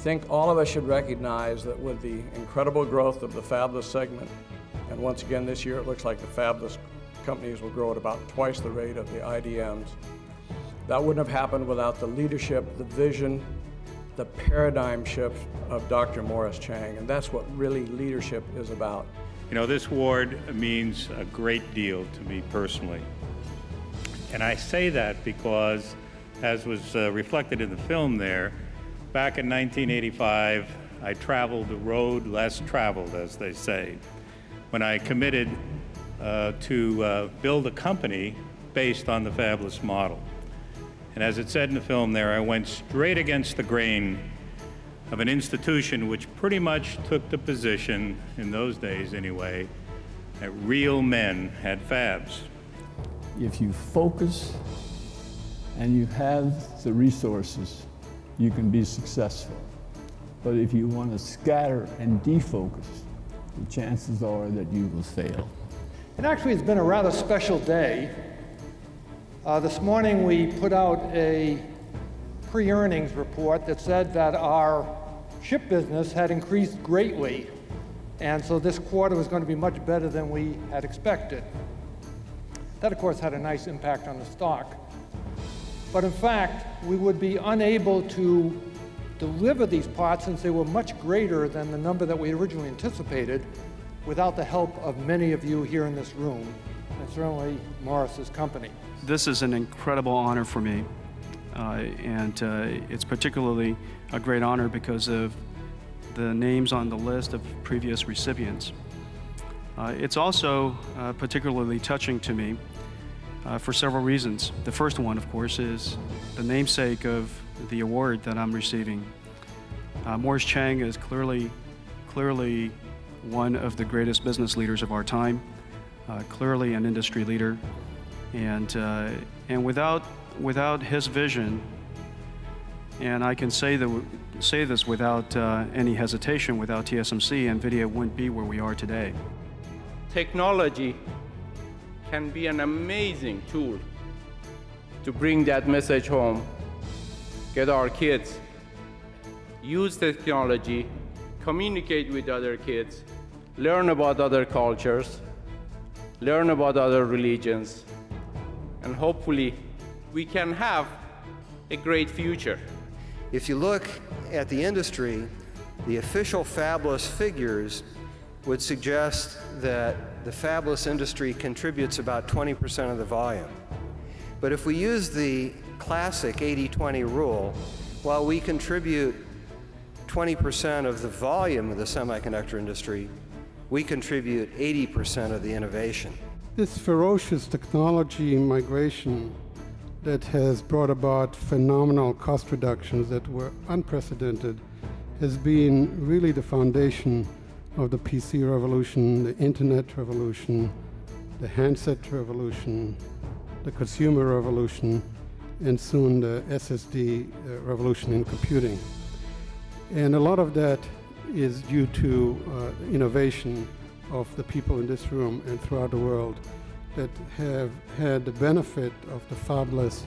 think all of us should recognize that with the incredible growth of the fabless segment, and once again this year it looks like the fabless companies will grow at about twice the rate of the IDMs. That wouldn't have happened without the leadership, the vision, the paradigm shift of Dr. Morris Chang, and that's what really leadership is about. You know, this award means a great deal to me personally. And I say that because, as was uh, reflected in the film there, back in 1985, I traveled the road less traveled, as they say, when I committed uh, to uh, build a company based on the fabless model. And as it said in the film there, I went straight against the grain of an institution which pretty much took the position, in those days anyway, that real men had fabs. If you focus and you have the resources, you can be successful. But if you want to scatter and defocus, the chances are that you will fail. And actually, it's been a rather special day. Uh, this morning, we put out a pre earnings report that said that our ship business had increased greatly. And so this quarter was going to be much better than we had expected. That, of course, had a nice impact on the stock. But in fact, we would be unable to deliver these parts since they were much greater than the number that we originally anticipated without the help of many of you here in this room, and certainly Morris's company. This is an incredible honor for me, uh, and uh, it's particularly a great honor because of the names on the list of previous recipients. Uh, it's also uh, particularly touching to me uh, for several reasons. The first one, of course, is the namesake of the award that I'm receiving. Uh, Morris Chang is clearly, clearly one of the greatest business leaders of our time, uh, clearly an industry leader, and uh, and without without his vision, and I can say that say this without uh, any hesitation, without TSMC, NVIDIA wouldn't be where we are today. Technology can be an amazing tool to bring that message home, get our kids, use technology, communicate with other kids, learn about other cultures, learn about other religions, and hopefully we can have a great future. If you look at the industry, the official fabless figures would suggest that the fabless industry contributes about 20% of the volume. But if we use the classic 80-20 rule, while we contribute 20% of the volume of the semiconductor industry, we contribute 80% of the innovation. This ferocious technology migration that has brought about phenomenal cost reductions that were unprecedented has been really the foundation of the PC revolution, the internet revolution, the handset revolution, the consumer revolution, and soon the SSD uh, revolution in computing. And a lot of that is due to uh, innovation of the people in this room and throughout the world that have had the benefit of the fabless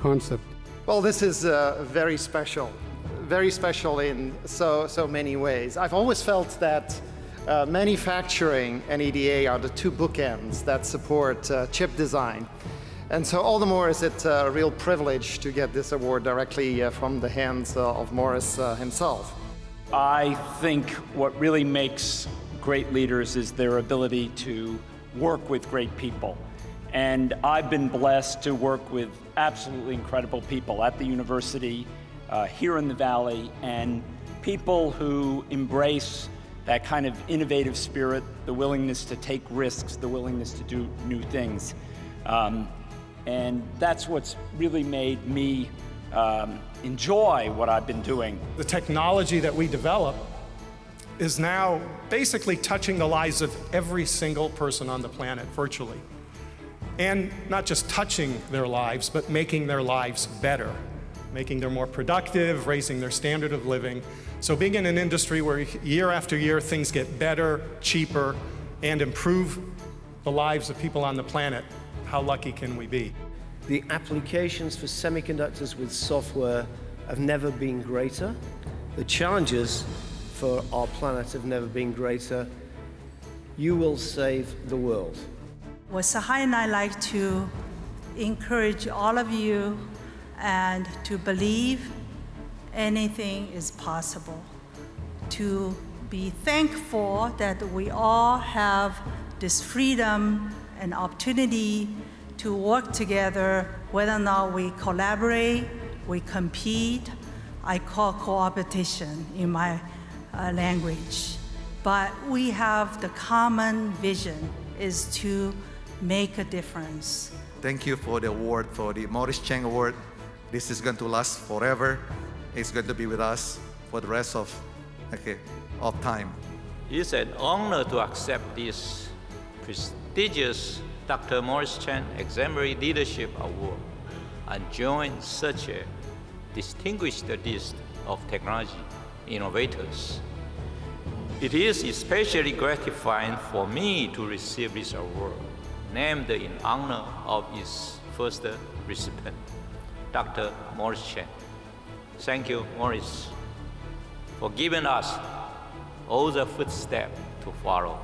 concept. Well, this is uh, very special, very special in so, so many ways. I've always felt that uh, manufacturing and EDA are the two bookends that support uh, chip design. And so all the more is it a real privilege to get this award directly uh, from the hands uh, of Morris uh, himself. I think what really makes great leaders is their ability to work with great people. And I've been blessed to work with absolutely incredible people at the university, uh, here in the Valley, and people who embrace that kind of innovative spirit, the willingness to take risks, the willingness to do new things. Um, and that's what's really made me um, enjoy what I've been doing. The technology that we develop is now basically touching the lives of every single person on the planet virtually. And not just touching their lives, but making their lives better, making them more productive, raising their standard of living. So being in an industry where year after year things get better, cheaper, and improve the lives of people on the planet, how lucky can we be? The applications for semiconductors with software have never been greater. The challenges for our planet have never been greater. You will save the world. 我是 Hai and I like to encourage all of you and to believe anything is possible. To be thankful that we all have this freedom and opportunity to work together, whether or not we collaborate, we compete. I call cooperation in my uh, language. But we have the common vision is to make a difference. Thank you for the award, for the Morris Chang Award. This is going to last forever. It's going to be with us for the rest of, okay, of time. It's an honor to accept this prestigious Dr. Morris Chang Exemplary Leadership Award and join such a distinguished list of technology innovators. It is especially gratifying for me to receive this award, named in honor of its first recipient, Dr. Morris Chang. Thank you, Morris, for giving us all the footsteps to follow.